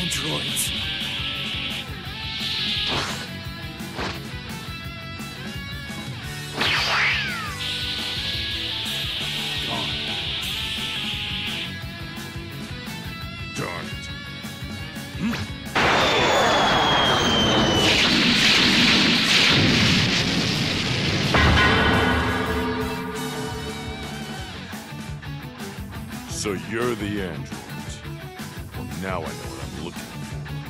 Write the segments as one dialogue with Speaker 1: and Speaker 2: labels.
Speaker 1: Androids. Gone.
Speaker 2: Darn it. Hmm. So you're the android. Well, now I know what I'm looking for.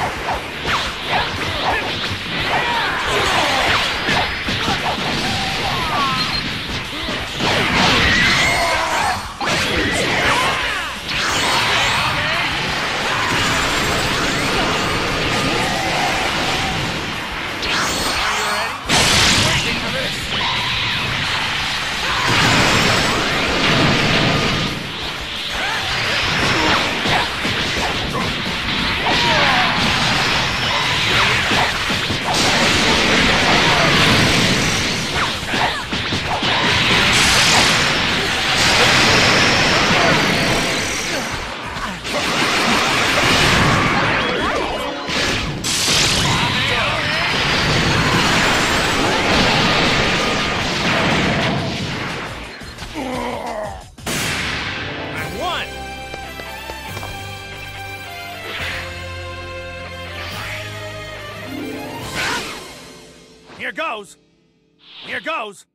Speaker 1: I won! Here goes! Here goes!